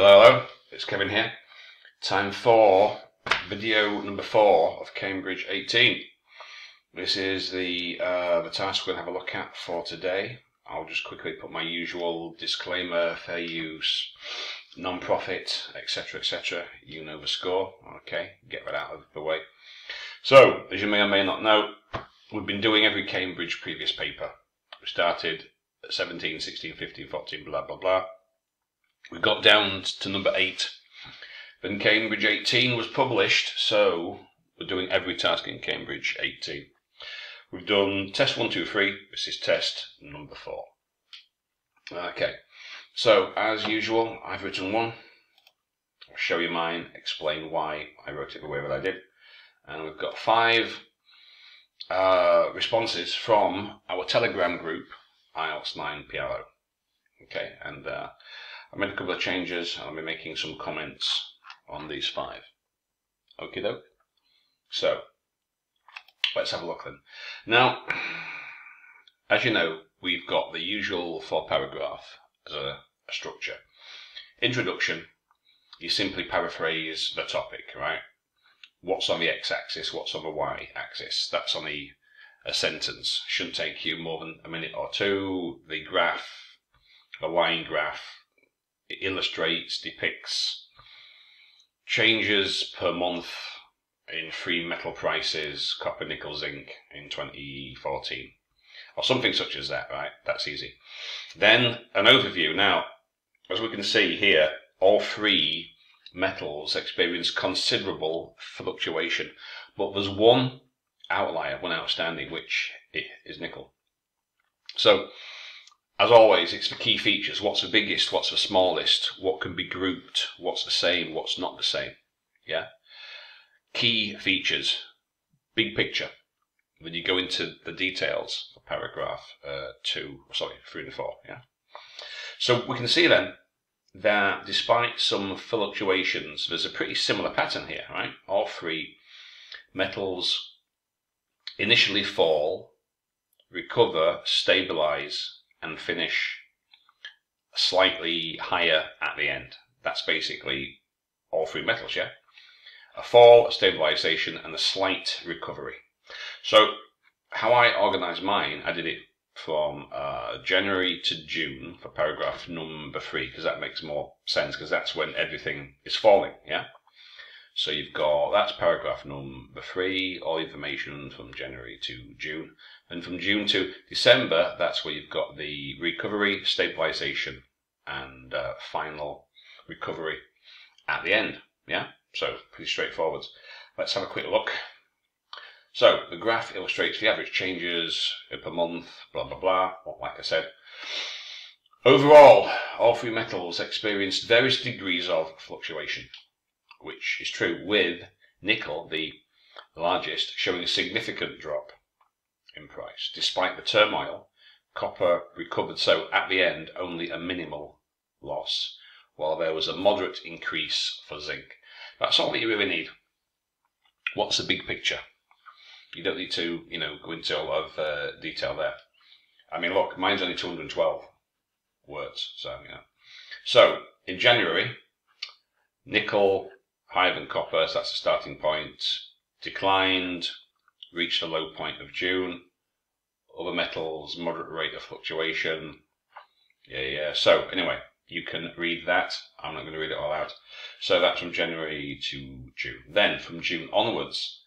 Hello, hello, it's Kevin here. Time for video number four of Cambridge 18. This is the uh, the task we're going to have a look at for today. I'll just quickly put my usual disclaimer, fair use, non-profit, etc., etc. You know the score. Okay, get that out of the way. So, as you may or may not know, we've been doing every Cambridge previous paper. We started at 17, 16, 15, 14, blah, blah, blah. We got down to number 8. Then Cambridge 18 was published, so we're doing every task in Cambridge 18. We've done test one, two, three. This is test number 4. Okay, so as usual, I've written one. I'll show you mine, explain why I wrote it the way that I did. And we've got five uh, responses from our Telegram group, IELTS 9 PLO. Okay, and uh, I made a couple of changes. I'll be making some comments on these five. Okay, doke. So let's have a look then. Now, as you know, we've got the usual four paragraph as a, a structure. Introduction, you simply paraphrase the topic, right? What's on the x-axis, what's on the y-axis. That's on the a sentence. Shouldn't take you more than a minute or two. The graph, a line graph, it illustrates, depicts changes per month in free metal prices, copper, nickel, zinc in 2014, or something such as that, right? That's easy. Then an overview. Now, as we can see here, all three metals experience considerable fluctuation, but there's one outlier, one outstanding, which is nickel. So, as always, it's the key features. What's the biggest? What's the smallest? What can be grouped? What's the same? What's not the same? Yeah. Key features. Big picture. When you go into the details of paragraph uh, two, sorry, three and four. Yeah. So we can see then that despite some fluctuations, there's a pretty similar pattern here, right? All three metals initially fall, recover, stabilize, and finish slightly higher at the end. That's basically all three metals, yeah? A fall, a stabilization, and a slight recovery. So, how I organized mine, I did it from uh, January to June for paragraph number three, because that makes more sense, because that's when everything is falling, yeah? So you've got, that's paragraph number three, all information from January to June. And from June to December, that's where you've got the recovery, stabilization, and uh, final recovery at the end. Yeah, so pretty straightforward. Let's have a quick look. So the graph illustrates the average changes per month, blah, blah, blah, like I said. Overall, all three metals experienced various degrees of fluctuation which is true with nickel, the largest, showing a significant drop in price. Despite the turmoil, copper recovered, so at the end, only a minimal loss, while there was a moderate increase for zinc. That's all that you really need. What's the big picture? You don't need to, you know, go into a lot of uh, detail there. I mean, look, mine's only 212 words, so, you know. So, in January, nickel higher than copper, so that's the starting point, declined, reached a low point of June. Other metals, moderate rate of fluctuation. Yeah, yeah. So anyway, you can read that. I'm not going to read it all out. So that's from January to June. Then from June onwards,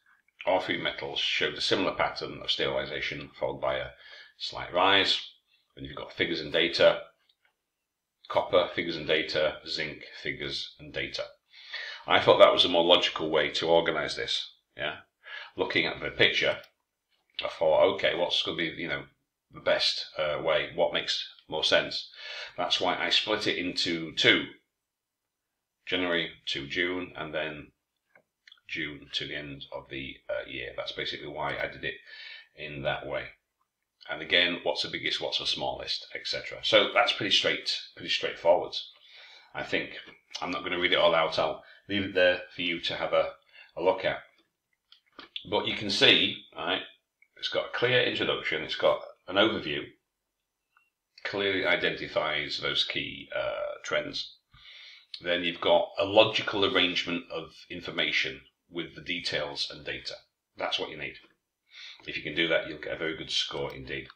all three metals showed a similar pattern of stabilization followed by a slight rise. And you've got figures and data, copper, figures and data, zinc, figures and data. I thought that was a more logical way to organize this. Yeah. Looking at the picture, I thought, okay, what's going to be, you know, the best uh, way? What makes more sense? That's why I split it into two. January to June, and then June to the end of the uh, year. That's basically why I did it in that way. And again, what's the biggest, what's the smallest, etc. So that's pretty straight, pretty straightforward. I think I'm not going to read it all out. I'll leave it there for you to have a, a look at. But you can see, right, it's got a clear introduction, it's got an overview, clearly identifies those key uh, trends. then you've got a logical arrangement of information with the details and data. That's what you need. If you can do that, you'll get a very good score indeed.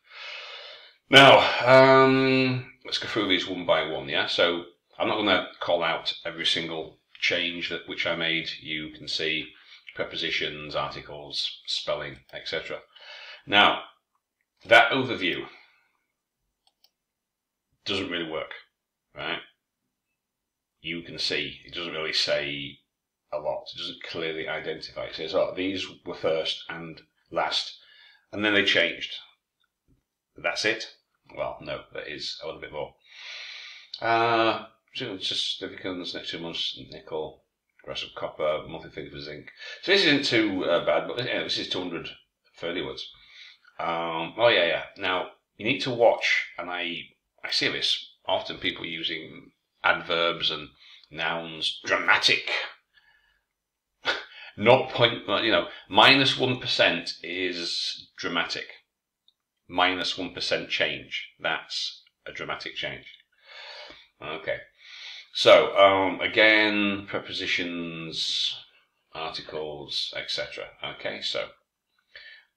Now, um, let's go through these one by one. Yeah, so I'm not going to call out every single change that which I made. You can see prepositions, articles, spelling, etc. Now, that overview doesn't really work, right? You can see it doesn't really say a lot. It doesn't clearly identify. It says, "Oh, these were first and last," and then they changed. That's it. Well, no, that is a little bit more. Uh, just significance next two months, nickel, rest of copper, monthly figure for zinc. So this isn't too uh, bad, but this is 230 words. Um, oh yeah, yeah. Now you need to watch, and I I see this often. People using adverbs and nouns, dramatic. Not point, you know, minus minus one percent is dramatic. Minus Minus one percent change. That's a dramatic change. Okay. So um, again, prepositions, articles, etc. Okay. So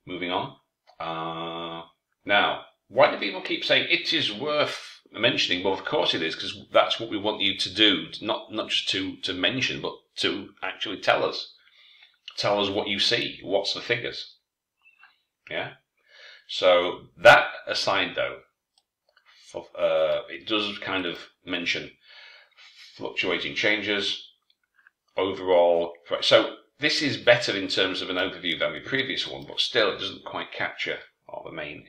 moving on. Uh, now, why do people keep saying it is worth mentioning? Well, of course it is, because that's what we want you to do. Not not just to to mention, but to actually tell us. Tell us what you see. What's the figures? Yeah. So that aside, though, for, uh, it does kind of mention fluctuating changes overall. So this is better in terms of an overview than the previous one, but still it doesn't quite capture all the main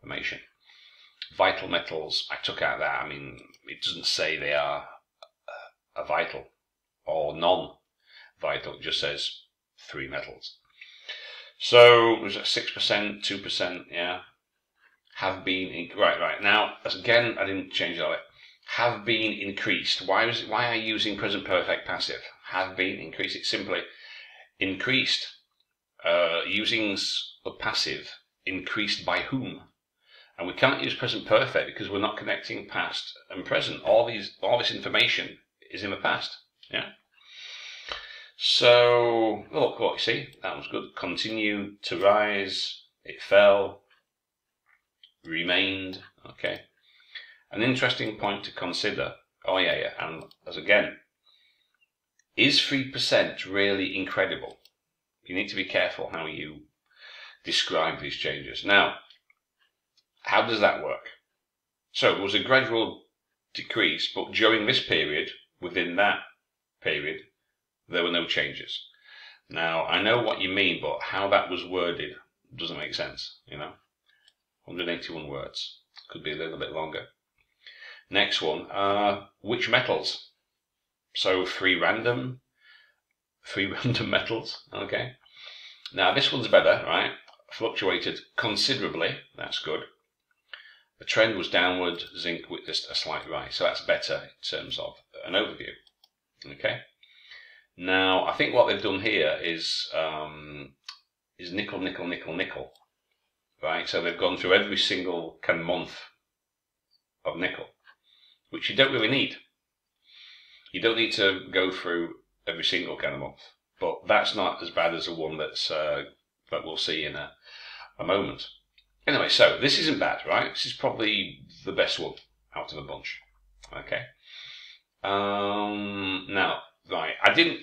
information. Vital metals, I took out that. I mean, it doesn't say they are a vital or non-vital. It just says three metals. So was it six percent, two percent? Yeah, have been in, right. Right now, again, I didn't change it. Have been increased. Why was why are you using present perfect passive? Have been increased. It's simply increased. Uh, using the passive increased by whom? And we can't use present perfect because we're not connecting past and present. All these, all this information is in the past. Yeah. So look what you see. That was good. Continued to rise. It fell. Remained. Okay. An interesting point to consider. Oh yeah. And as again, is 3% really incredible? You need to be careful how you describe these changes. Now, how does that work? So it was a gradual decrease, but during this period, within that period, there were no changes. Now, I know what you mean, but how that was worded doesn't make sense, you know? 181 words. Could be a little bit longer. Next one, uh, which metals? So three random, three random metals. Okay. Now this one's better, right? Fluctuated considerably. That's good. The trend was downward. Zinc witnessed a slight rise, so that's better in terms of an overview. Okay. Now I think what they've done here is um, is nickel, nickel, nickel, nickel. Right. So they've gone through every single kind of month of nickel, which you don't really need. You don't need to go through every single month, but that's not as bad as the one that's uh, that we'll see in a, a moment. Anyway, so this isn't bad, right? This is probably the best one out of a bunch. Okay. Um, now, right, I didn't.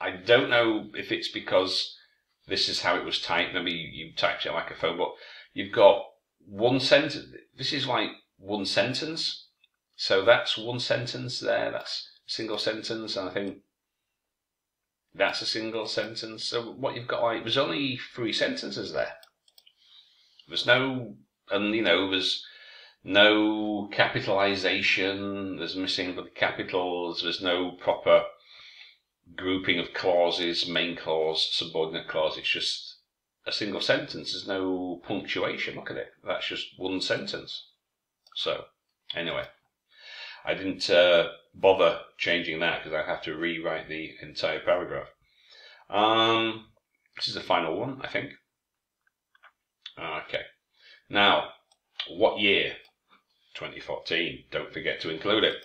I don't know if it's because this is how it was typed. Maybe you typed it like a phone, but you've got one sentence. This is like one sentence. So that's one sentence there. That's a single sentence, and I think that's a single sentence. So what you've got, like, there's only three sentences there. There's no, and you know, there's no capitalization. There's missing the capitals. There's no proper grouping of clauses, main clause, subordinate clause. It's just a single sentence. There's no punctuation. Look at it. That's just one sentence. So, anyway, I didn't uh, bother changing that because I have to rewrite the entire paragraph. Um, this is the final one, I think. Okay. Now, what year? 2014. Don't forget to include it.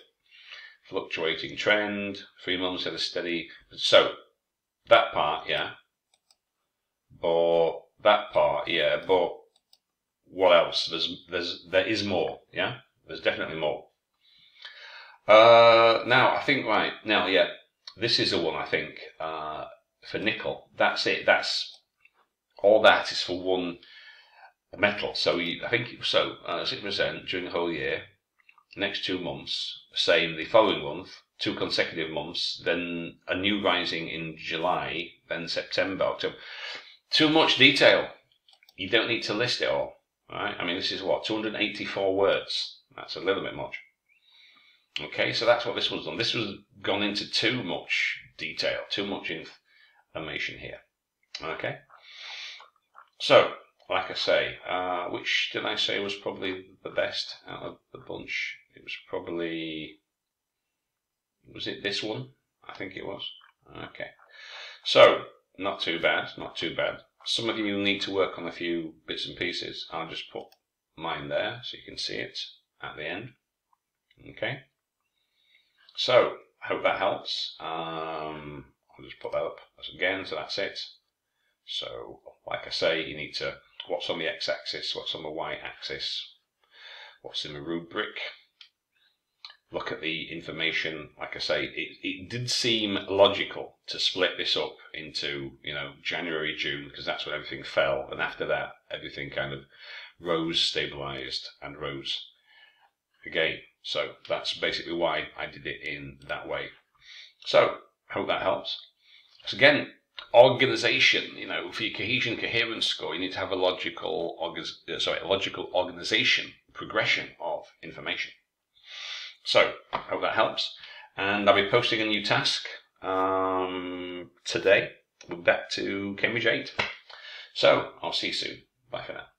fluctuating trend, three months at a steady. So that part, yeah, or that part, yeah, but what else? There's there's there is more, yeah. There's definitely more. Uh, now I think right now, yeah, this is the one I think uh, for nickel. That's it. That's all that is for one metal. So you, I think so uh, six percent during the whole year. Next two months, same the following month, two consecutive months, then a new rising in July, then September, October. Too much detail. You don't need to list it all. Right? I mean, this is what 284 words. That's a little bit much. Okay, so that's what this was done. This was gone into too much detail, too much information here. Okay, so like I say, uh, which did I say was probably the best out of the bunch? It was probably was it this one? I think it was. Okay, so not too bad, not too bad. Some of you need to work on a few bits and pieces. I'll just put mine there so you can see it at the end. Okay. So, I hope that helps. Um, I'll just put that up again, so that's it. So, like I say, you need to, what's on the x-axis, what's on the y-axis, what's in the rubric, look at the information. Like I say, it, it did seem logical to split this up into, you know, January, June, because that's when everything fell. And after that, everything kind of rose, stabilized, and rose again. So that's basically why I did it in that way. So, I hope that helps. So again, organization, you know, for your cohesion coherence score, you need to have a logical, uh, sorry, a logical organization, progression of information. So, I hope that helps. And I'll be posting a new task um, today. We're back to Cambridge 8. So, I'll see you soon. Bye for now.